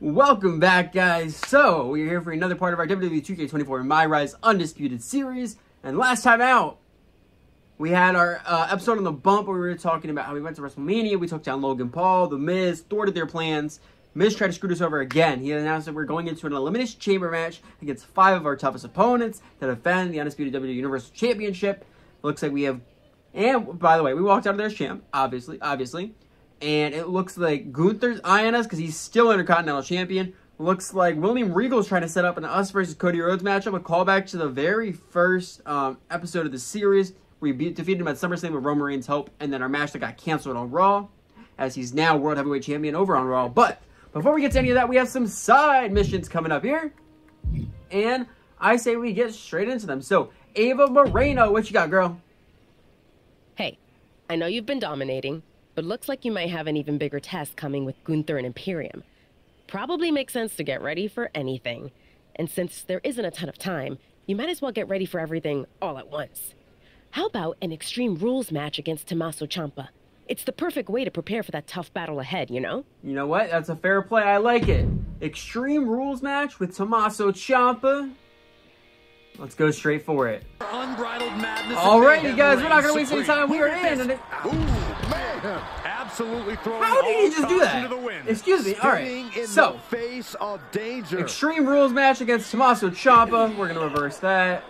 Welcome back, guys. So, we're here for another part of our WWE 2K24 My Rise Undisputed series. And last time out, we had our uh, episode on the bump where we were talking about how we went to WrestleMania. We took down Logan Paul, The Miz, thwarted their plans. Miz tried to screw us over again. He announced that we're going into an Elimination Chamber match against five of our toughest opponents to defend the Undisputed WWE Universal Championship. Looks like we have... And, by the way, we walked out of there as champ, obviously, obviously and it looks like Gunther's eyeing us because he's still Intercontinental Champion. Looks like William Regal's trying to set up an us versus Cody Rhodes matchup, a callback to the very first um, episode of the series. We beat, defeated him at SummerSlam with Roman Reigns' help, and then our match that got canceled on Raw, as he's now World Heavyweight Champion over on Raw. But before we get to any of that, we have some side missions coming up here, and I say we get straight into them. So, Ava Moreno, what you got, girl? Hey, I know you've been dominating, but looks like you might have an even bigger test coming with Gunther and Imperium. Probably makes sense to get ready for anything. And since there isn't a ton of time, you might as well get ready for everything all at once. How about an Extreme Rules match against Tommaso Ciampa? It's the perfect way to prepare for that tough battle ahead, you know? You know what? That's a fair play. I like it. Extreme Rules match with Tommaso Ciampa. Let's go straight for it. All right, you guys, we're not going to waste any time. We are in. It... Ooh, man. Absolutely throwing How did he just do that? Excuse me. All right. So, face of danger. Extreme Rules match against Tommaso Ciampa. We're going to reverse that.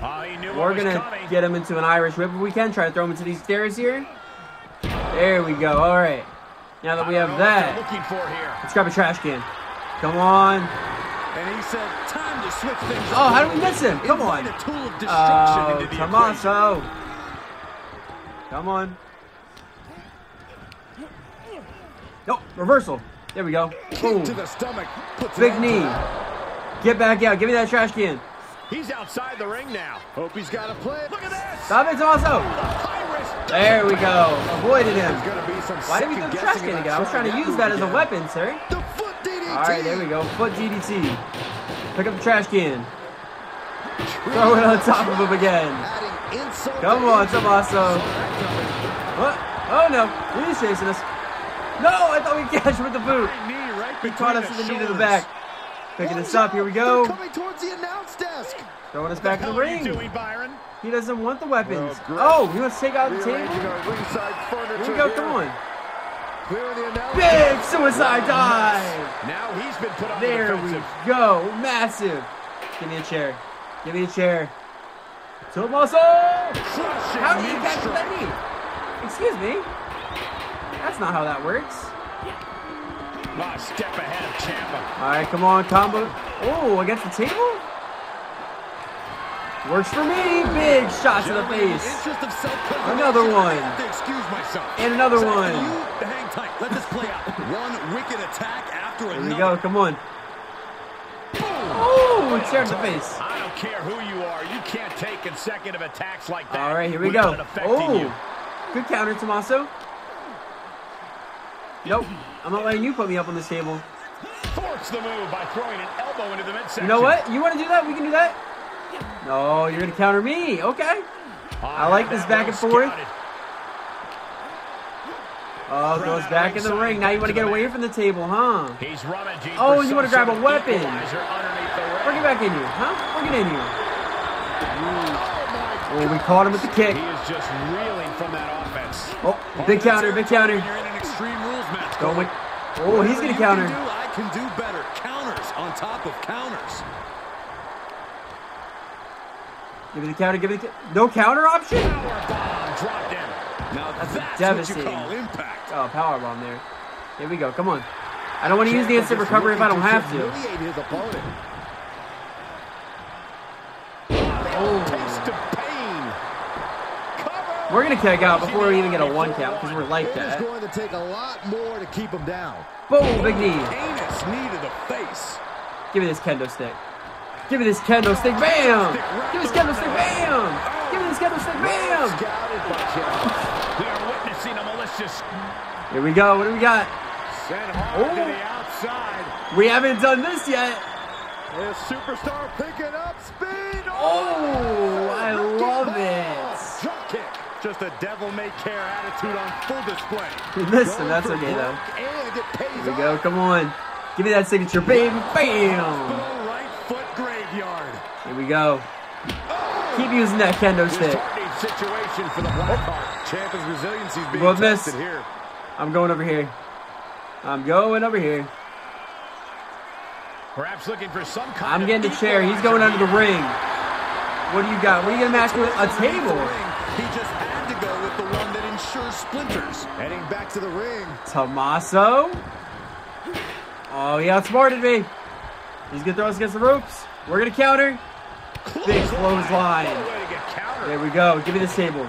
Uh, we're going to get him into an Irish whip if we can. Try to throw him into these stairs here. There we go. All right. Now that we have that, let's grab a trash can. Come on. And he said, time to switch things Oh, how did we miss him? Come on. Oh, Tommaso. Come on. Nope, reversal. There we go. Boom. To the stomach. Big knee. Get back out. Give me that trash can. He's outside the ring now. Hope he's got a play. Look at this. Stop it, Tommaso. There we go. Avoided him. Why did we throw the trash can again? I was trying to use that as a weapon, sir. All right, there we go. Foot DDT. Pick up the trash can. Throw it on top of him again. Come on, Tommaso. What? Oh no, he's chasing us. No, I thought we catch him with the boot. He caught us with the knee to the back. Picking us up. Here we go. Coming towards the announce desk. Throwing us back in the ring. He doesn't want the weapons. Oh, he wants to take out the table. Here we go. Come on. Big suicide dive! Now he's been put on There the we go. Massive. Give me a chair. Give me a chair. Tommaso! How do you catch that knee? Excuse me? That's not how that works. Oh, step ahead of Ciampa. All right, come on, combo. Oh, against the table? Works for me. Big shot to the face. Another one. Excuse myself. And another one. Hang tight. Let this play out. One wicked attack after another. Here we go. Come on. Oh, chair to the face. I don't care who you are. You can't take consecutive attacks like that. All right, here we go. Oh, good counter, Tommaso. Nope. I'm not letting you put me up on this table. Force the move by throwing an elbow into the midsection. You know what? You want to do that? We can do that. No, you're going to counter me. Okay. I like this back and forth. Oh, goes back in the ring. Now you want to get away from the table, huh? He's rummaging oh, you want to grab a weapon. Bring it back in here, huh? Bring it in here. Oh, we caught him with the kick. He is just reeling from that offense. Oh, big counter, big counter. Going. Oh, he's going to counter. I can do better. Counters on top of counters. Give me the counter. Give me the no counter option. Power bomb, Now that's, that's devastating. impact. Oh, power bomb there. Here we go. Come on. I don't want to use the instant recovery if I don't have to. Oh. We're gonna kick out before we even get a one count because we're like that. It's going to take a lot more to keep him down. Boom, big knee. Heinous knee to the face. Give me this kendo stick. Give me this kendo stick, bam! Give me this kendo stick, bam! Give me this kendo stick, bam! We are witnessing a malicious. Here we go. What do we got? Sent hard oh. to the outside. We haven't done this yet. This superstar picking up speed. Oh, I love it. Just a devil-may-care attitude on full display. Listen, that's okay though. Here we go. Come on. Give me that signature, Bam, Bam. Right foot graveyard. Here we go. Keep using that kendo stick. Situation for the. Ciampa's resiliency is being tested here. I'm going over here. I'm going over here. Perhaps looking for some kind I'm getting the chair. He's going under the ring. What do you got? What are you gonna match with? A table. The ensures splinters. Heading back to the ring. Tommaso. Oh, he outsmarted me. He's gonna throw us against the ropes. We're gonna counter. Big clothesline. What a way to get countered. There we go. Give me this table.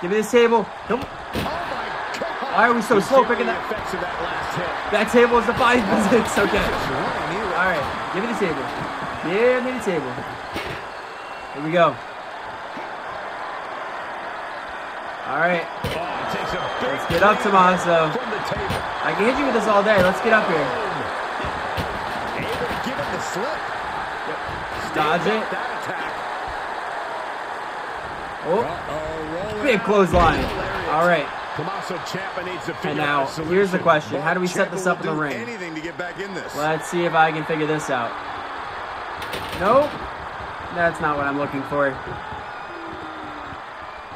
Give me this table. Oh. Why are we so slow picking that? that last hit. That table is the five visits. Okay. Running knee right. All right. Give me the table. Yeah, Give me the table. Here we go. All right. Let's get up, Tommaso. I can hit you with this all day. Let's get up here. Dodge it. Oh, big clothesline. All right. And now, here's the question. How do we set this up in the ring? Let's see if I can figure this out. Nope. That's not what I'm looking for.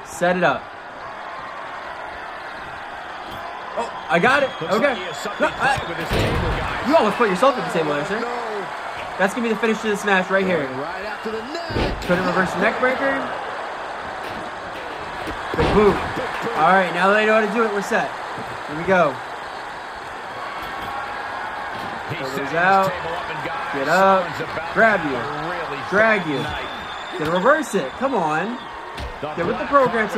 Set it up. Oh, I got it. Okay. like he has something No, I- planned with this table, guys. you almost put yourself at the table there, sir. That's gonna be the finish to this match right here. Right after the. Couldn't reverse the neck breaker. Big boot. All right, now that I know how to do it, we're set. Here we go. Shoulders out. table up and got Get up. Grab you. have a really Drag you. Gonna reverse it. Come on. Get with the program, with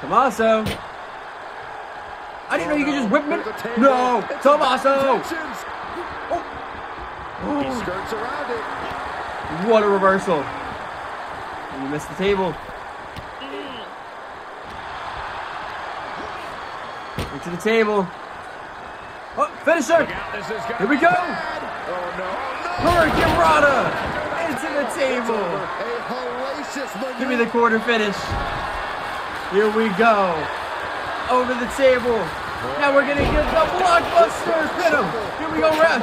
Tommaso. I didn't know you could just whip me. There's. No, Tommaso. intentions. He oh. skirts around it. What a reversal. And you missed the table. Into the table. Oh, finisher. Look out, this is gonna Here we go. Oh. Hurricane Rana. Into the table. A hellacious maneuver. Give me the quarter finish. Here we go. Over the table. Now we're gonna get the blockbuster. Hit him. Here we go, ref.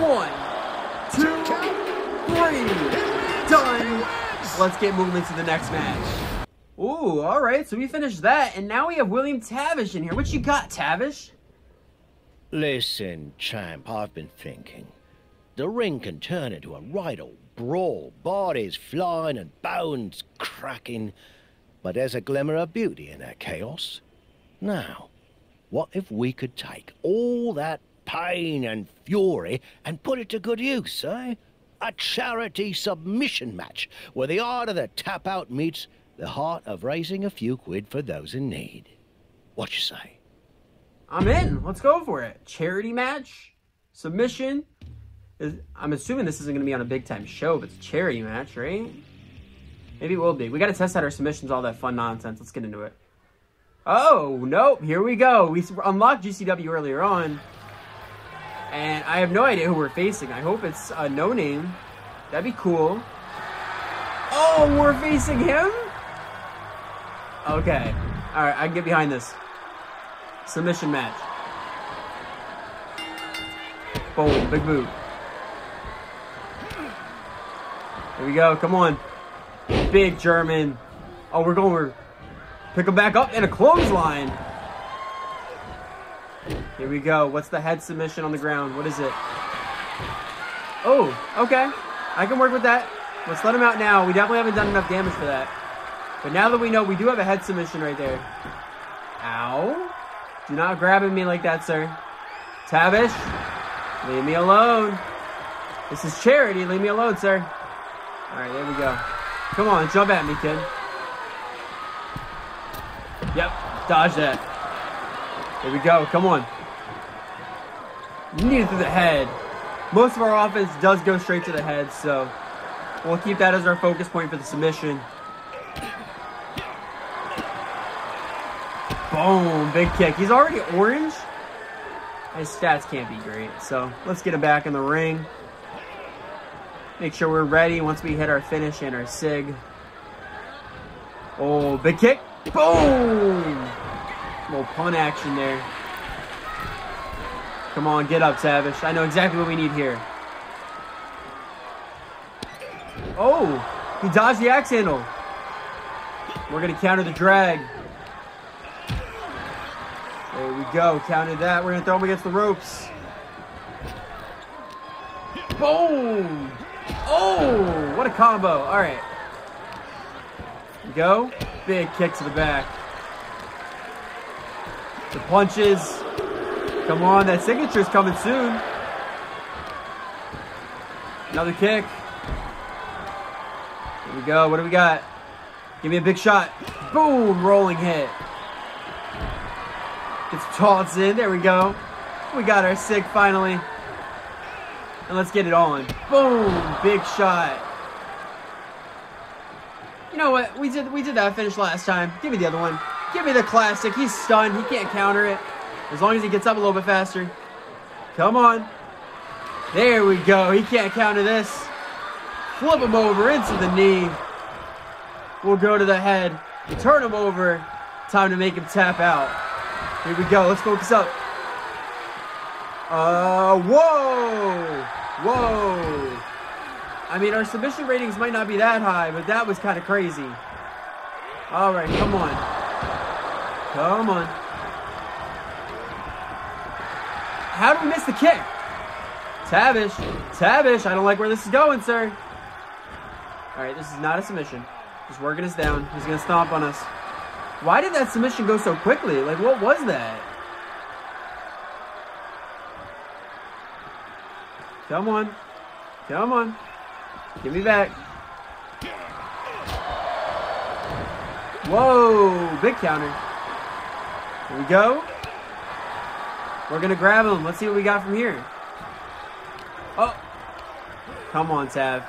One, two, three. Done. Let's get moving to the next match. Ooh, all right. So we finished that, and now we have William Tavish in here. What you got, Tavish? Listen, champ, I've been thinking. The ring can turn into a right old brawl, bodies flying and bones cracking, but there's a glimmer of beauty in that chaos. Now, what if we could take all that pain and fury and put it to good use, eh? A charity submission match where the art of the tap out meets the heart of raising a few quid for those in need. What you say? I'm in. Let's go for it. Charity match, submission. Is- I'm assuming this isn't going to be on a big time show, but it's a charity match, right? Maybe it will be. We got to test out our submissions, all that fun nonsense. Let's get into it. Oh, nope. Here we go. We unlocked GCW earlier on. And I have no idea who we're facing. I hope it's a no name. That'd be cool. Oh, we're facing him? Okay. All right, I can get behind this. Submission match. Boom, big boot. Here we go, come on. Big German. Oh, we're going, we're pick him back up in a clothesline. Here we go. What's the head submission on the ground? What is it? Oh, okay. I can work with that. Let's let him out now. We definitely haven't done enough damage for that. But now that we know, we do have a head submission right there. Ow. Do not grabbing me like that, sir. Tavish, leave me alone. This is charity. Leave me alone, sir. All right, there we go. Come on, jump at me, kid. Yep, dodge that. Here we go. Come on. Knee to the head. Most of our offense does go straight to the head, so we'll keep that as our focus point for the submission. Boom, big kick. He's already orange. His stats can't be great, so let's get him back in the ring. Make sure we're ready once we hit our finish and our sig. Oh, big kick. Boom! Little pun action there. Come on, get up, Tavish. I know exactly what we need here. Oh, he dodged the axe handle. We're going to counter the drag. There we go. Counted that. We're going to throw him against the ropes. Boom! Oh, what a combo. All right. Go. Big kick to the back. The punches. Come on, that signature's coming soon. Another kick. Here we go. What do we got? Give me a big shot. Boom! Rolling hit. Gets tossed in. There we go. We got our sig finally. And let's get it on. Boom! Big shot. You know what? We did we did that finish last time. Give me the other one. Give me the classic. He's stunned. He can't counter it. As long as he gets up a little bit faster. Come on. There we go. He can't counter this. Flip him over into the knee. We'll go to the head. Turn him over. Time to make him tap out. Here we go. Let's focus up. Uh, whoa! Whoa! I mean, our submission ratings might not be that high, but that was kind of crazy. All right, come on. Come on. How did we miss the kick? Tavish. Tavish, I don't like where this is going, sir. All right, this is not a submission. He's working us down. He's going to stomp on us. Why did that submission go so quickly? Like, what was that? Come on. Come on. Give me back. Whoa, big counter. Here we go. We're gonna grab him. Let's see what we got from here. Oh, come on, Tav.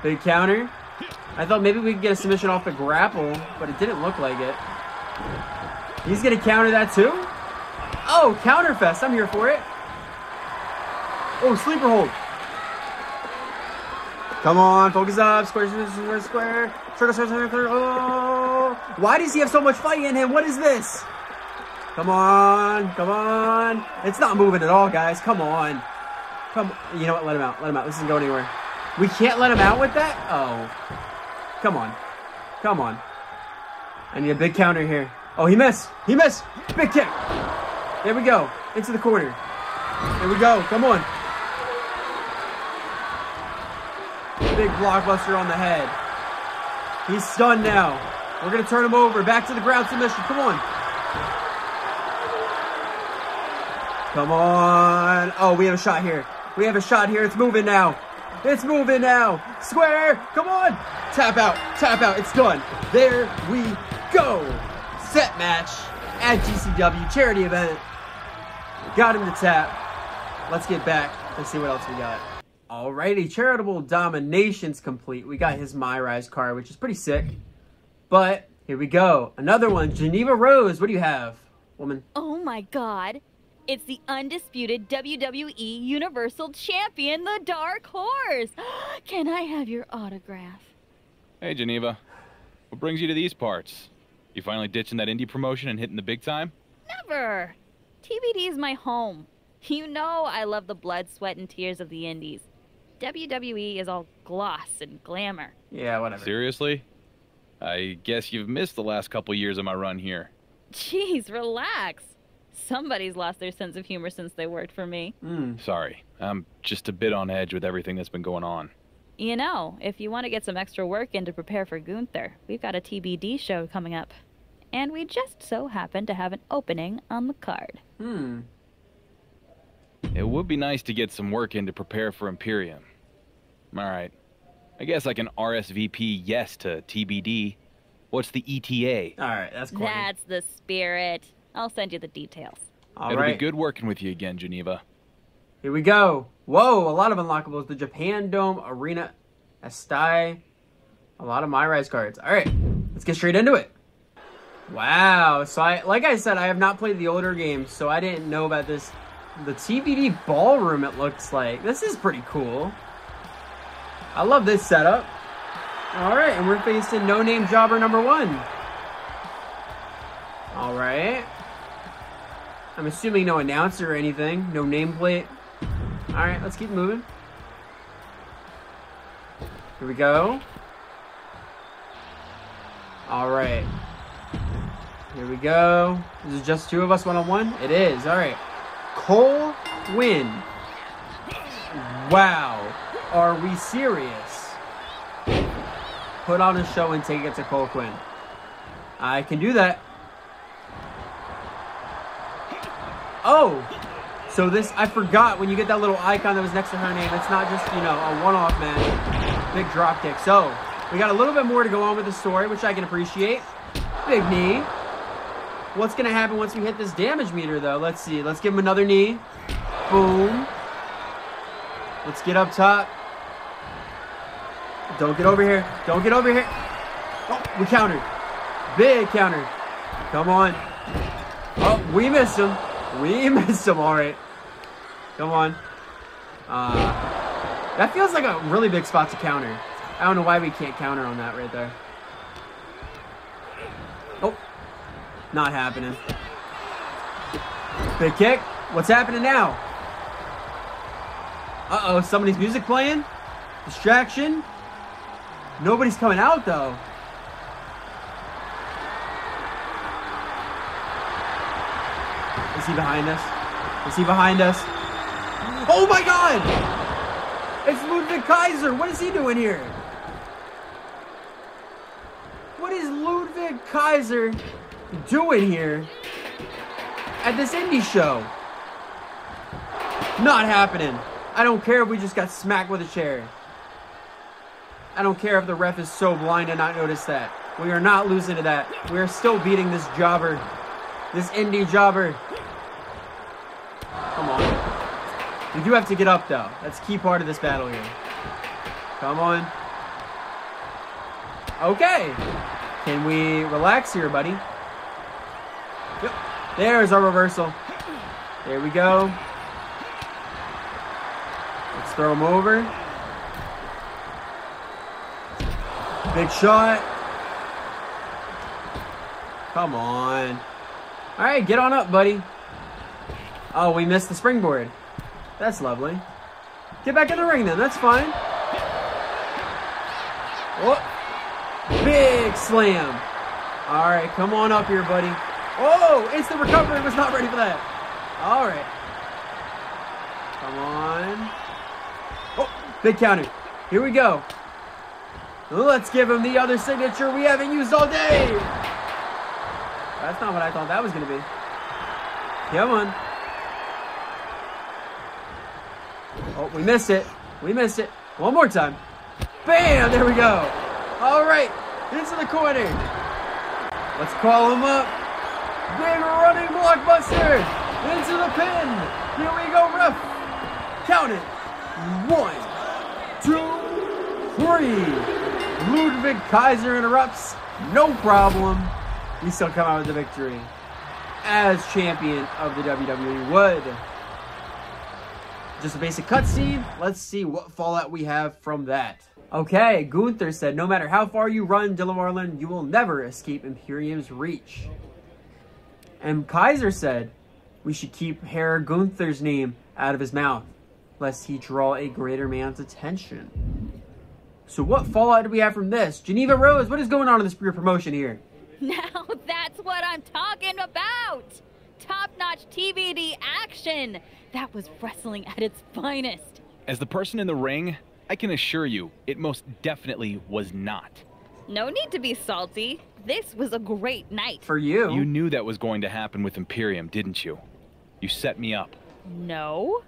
Big counter. I thought maybe we could get a submission off the grapple, but it didn't look like it. He's gonna counter that too? Oh, counterfest. I'm here for it. Oh, sleeper hold. Come on, focus up. Square, square, square, circle, circle, circle. Oh. Why does he have so much fight in him? What is this? Come on, come on. It's not moving at all, guys. Come on. Come You know what? Let him out. Let him out. This isn't going anywhere. We can't let him out with that? Oh. Come on. Come on. I need a big counter here. Oh, he missed. He missed. Big kick. There we go. Into the corner. There we go. Come on. Big blockbuster on the head. He's stunned now. We're going to turn him over. Back to the ground submission. Come on. Come on. Oh, we have a shot here. We have a shot here. It's moving now. It's moving now. Square. Come on. Tap out. Tap out. It's done. There we go. Set match at GCW charity event. Got him to tap. Let's get back and see what else we got. Alrighty, charitable domination's complete. We got his My Rise card, which is pretty sick. But here we go. Another one. Geneva Rose. What do you have, woman? Oh my god. It's the undisputed WWE Universal Champion, the Dark Horse. Can I have your autograph? Hey, Geneva. What brings you to these parts? You finally ditching that indie promotion and hitting the big time? Never. TBD is my home. You know I love the blood, sweat, and tears of the indies. WWE is all gloss and glamour. Yeah, whatever. Seriously? I guess you've missed the last couple years of my run here. Jeez, relax. Somebody's lost their sense of humor since they worked for me. Mm. Sorry, I'm just a bit on edge with everything that's been going on. You know, if you want to get some extra work in to prepare for Gunther, we've got a TBD show coming up. And we just so happen to have an opening on the card. Hmm. It would be nice to get some work in to prepare for Imperium. Alright. I guess I can RSVP yes to TBD. What's the E ETA? Alright, that's corny. That's the spirit. I'll send you the details. All It'll right. be good working with you again, Geneva. Here we go. Whoa, a lot of unlockables. The Japan Dome Arena Estai. A lot of My Rise cards. All right, let's get straight into it. Wow. So I, like I said, I have not played the older games, so I didn't know about this. The TBD ballroom. It looks like this is pretty cool. I love this setup. All right, and we're facing No Name Jobber number one. All right. I'm assuming no announcer or anything, no nameplate. All right, let's keep moving. Here we go. All right. Here we go. Is just two of us one on one. It is. All right. Cole win. Wow. Are we serious? Put on a show and take it to Cole Quinn. I can do that. Oh, so this, I forgot when you get that little icon that was next to her name, it's not just, you know, a one-off man. Big drop kick. So, we got a little bit more to go on with the story, which I can appreciate. Big knee. What's going to happen once we hit this damage meter, though? Let's see. Let's give him another knee. Boom. Let's get up top. Don't get over here. Don't get over here. Oh, we countered. Big counter. Come on. Oh, we missed him. We missed him. All right. Come on. Uh, that feels like a really big spot to counter. I don't know why we can't counter on that right there. Oh, not happening. Big kick. What's happening now? Uh-oh, somebody's music playing? Distraction? Nobody's coming out, though. Is he behind us? Is he behind us? Oh my god! It's Ludwig Kaiser! What is he doing here? What is Ludwig Kaiser doing here at this indie show? Not happening. I don't care if we just got smacked with a chair. I don't care if the ref is so blind to not notice that. We are not losing to that. We are still beating this jobber. This indie jobber. Come on. We do have to get up, though. That's key part of this battle here. Come on. Okay. Can we relax here, buddy? Yep. There's our reversal. There we go. Let's throw him over. Big shot. Come on. All right, get on up, buddy. Oh, we missed the springboard. That's lovely. Get back in the ring then. That's fine. Oh, big slam. All right, come on up here, buddy. Oh, instant recovery. Was not ready for that. All right. Come on. Oh, big counter. Here we go. Let's give him the other signature we haven't used all day. That's not what I thought that was going to be. Come on. Oh, we missed it. We missed it. One more time. Bam! There we go. All right. Into the corner. Let's call him up. Big running blockbuster. Into the pin. Here we go, ref. Count it. One, two, three. Ludwig Kaiser interrupts. No problem. We still come out with the victory as champion of the WWE would. Just a basic cutscene. Let's see what fallout we have from that. Okay, Gunther said, no matter how far you run, Dylan Marlin, you will never escape Imperium's reach. And Kaiser said, we should keep Herr Gunther's name out of his mouth, lest he draw a greater man's attention. So what fallout do we have from this? Geneva Rose, what is going on in this promotion here? Now that's what I'm talking about! Top notch TBD action! That was wrestling at its finest. As the person in the ring, I can assure you, it most definitely was not. No need to be salty. This was a great night. For you. You knew that was going to happen with Imperium, didn't you? You set me up. No.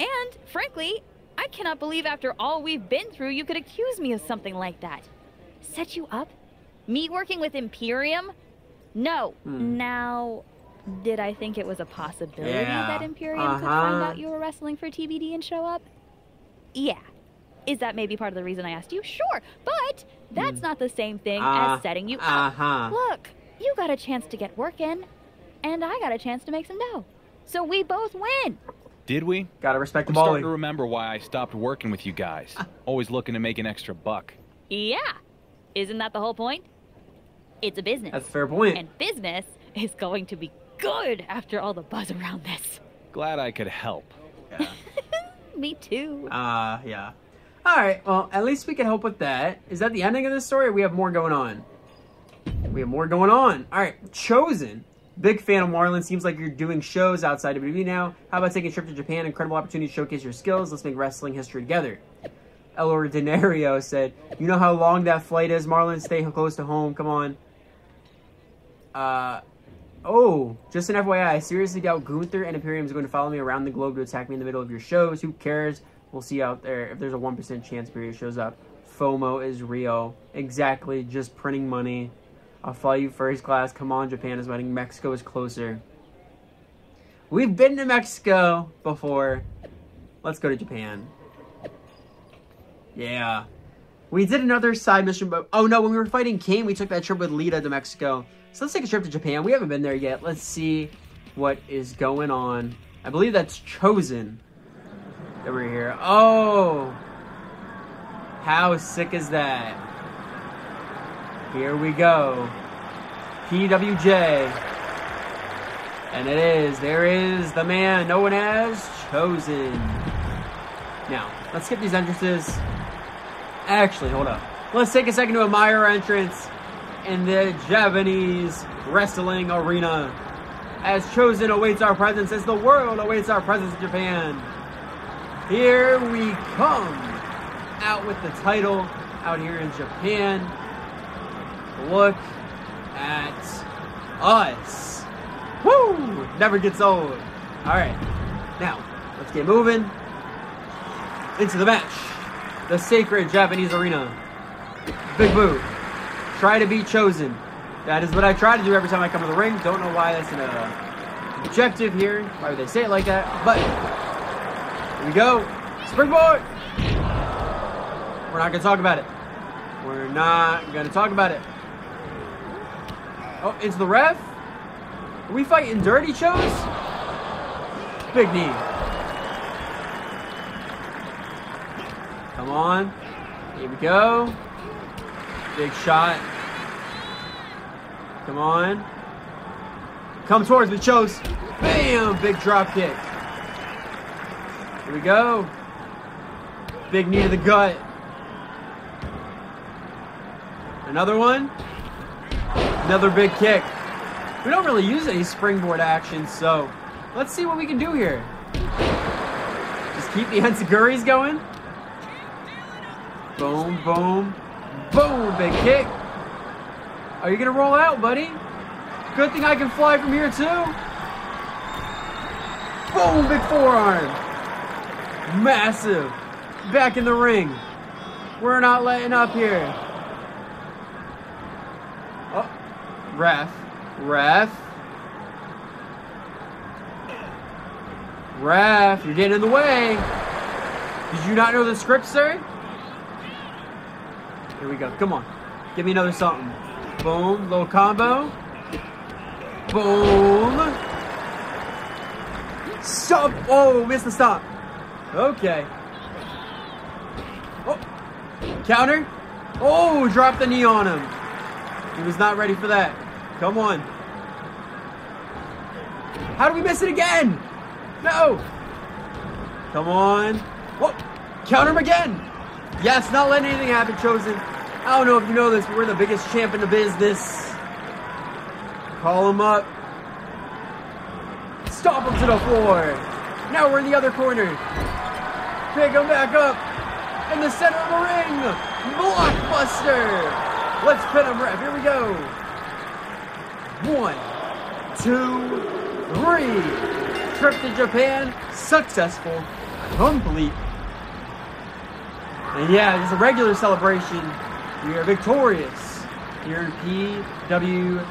And, frankly, I cannot believe after all we've been through, you could accuse me of something like that. Set you up? Me working with Imperium? No. Hmm. Now, did I think it was a possibility Yeah. that Imperium could find Uh-huh. out you were wrestling for TBD and show up? Yeah. Is that maybe part of the reason I asked you? Sure. But that's not the same thing Hmm. Uh, as setting you up. uh-huh. Look, you got a chance to get work in, and I got a chance to make some dough. So we both win. Did we? Gotta respect the I'm ball. starting to remember why I stopped working with you guys. Always looking to make an extra buck. Yeah. Isn't that the whole point? It's a business. That's a fair point. And business is going to be good after all the buzz around this. Glad I could help. Me too. Uh, yeah. Alright, well, at least we can help with that. Is that the ending of this story, or we have more going on? We have more going on. Alright, Chosen. Big fan of Marlin. Seems like you're doing shows outside of WWE now. How about taking a trip to Japan? Incredible opportunity to showcase your skills. Let's make wrestling history together. El Ordinario said, You know how long that flight is, Marlin? Stay close to home. Come on. Uh, oh, just an FYI, I seriously doubt Gunther and Imperium is going to follow me around the globe to attack me in the middle of your shows. Who cares? We'll see out there if there's a 1% chance Imperium shows up. FOMO is real. Exactly, just printing money. I'll fly you first class. Come on, Japan is winning. Mexico is closer. We've been to Mexico before. Let's go to Japan. Yeah. We did another side mission, but oh no, when we were fighting King, we took that trip with Lita to Mexico. So let's take a trip to Japan. We haven't been there yet. Let's see what is going on. I believe that's Chosen that we're here. Oh! How sick is that? Here we go. PWJ. And it is. There is the man no one has Chosen. Now, let's skip these entrances. Actually, hold up. Let's take a second to admire our entrance in the Japanese wrestling arena. As Chosen awaits our presence, as the world awaits our presence in Japan. Here we come. Out with the title out here in Japan. Look at us. Woo! Never gets old. Alright. Now, let's get moving into the match. The sacred Japanese arena. Big Boo. Try to be chosen. That is what I try to do every time I come to the ring. Don't know why that's an uh, objective here. Why would they say it like that? But here we go. Springboard. We're not gonna talk about it. We're not gonna talk about it. Oh, into the ref. Are we fighting dirty shows? Big knee. Come on. Here we go. Big shot. Come on. Come towards me, Chose. Bam! Big drop kick. Here we go. Big knee to the gut. Another one. Another big kick. We don't really use any springboard action, so let's see what we can do here. Just keep the enziguris going. Boom, boom, boom, big kick. Are you gonna roll out, buddy? Good thing I can fly from here too. Boom, big forearm. Massive. Back in the ring. We're not letting up here. Oh, ref, ref. Ref, you're getting in the way. Did you not know the script, sir? Here we go. Come on. Give me another something. Boom. Little combo. Boom. Stop. Oh, missed the stop. Okay. Oh. Counter. Oh, drop the knee on him. He was not ready for that. Come on. How do we miss it again? No. Come on. Oh, counter him again. Yes, not letting anything happen, Chosen. I don't know if you know this, but we're the biggest champ in the business. Call him up. Stop him to the floor. Now we're in the other corner. Pick him back up. In the center of the ring. Blockbuster. Let's pin him ref. Here we go. One, two, three. Trip to Japan. Successful. Complete. And yeah, it's a regular celebration. We are victorious here in PWJ.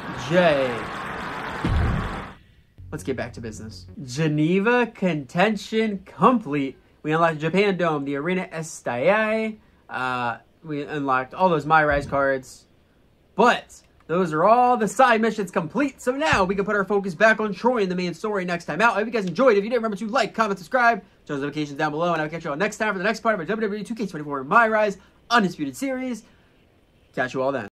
Let's get back to business. Geneva contention complete. We unlocked Japan Dome, the Arena Estaye. Uh, we unlocked all those My Rise cards. But those are all the side missions complete. So now we can put our focus back on Troy and the main story next time out. I hope you guys enjoyed. If you did, remember to like, comment, subscribe, turn notifications down below, and I'll catch you all next time for the next part of our WWE 2K24 My Rise Undisputed Series. Catch you all then.